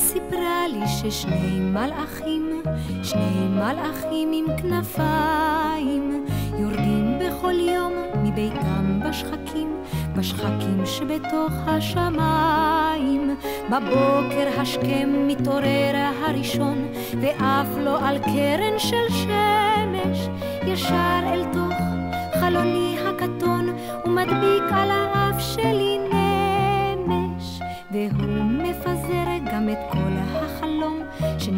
סיפרה לי ששני מלאכים, שני מלאכים עם כנפיים, יורדים בכל יום מביתם בשחקים, בשחקים שבתוך השמיים. בבוקר השכם מתעורר הראשון, ואף לא על קרן של שמש, ישר אל תוך חלוני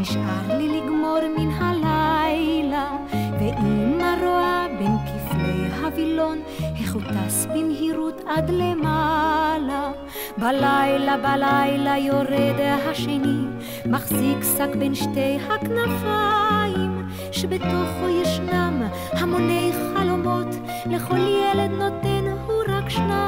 שנשאר לי לגמור מן הלילה, ואמא רואה בין כפלי הווילון איך הוא טס במהירות עד למעלה. בלילה בלילה יורד השני, מחזיק שק בין שתי הכנפיים, שבתוכו ישנם המוני חלומות, לכל ילד נותן הוא רק שניים.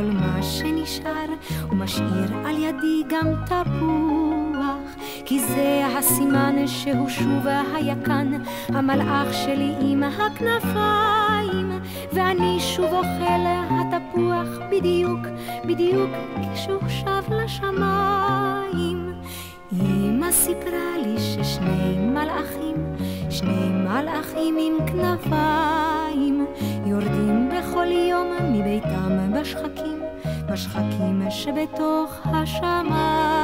כל מה שנשאר, ומשאיר על ידי גם תפוח, כי זה הסימן שהוא שוב היה כאן, המלאך שלי עם הכנפיים, ואני שוב אוכל התפוח בדיוק, בדיוק כשהוא שב לשמיים. אמא סיפרה לי ששני מלאכים, שני מלאכים עם כנפיים, יורדים בכל יום מביתם בשחקים, בשחקים שבתוך השמיים.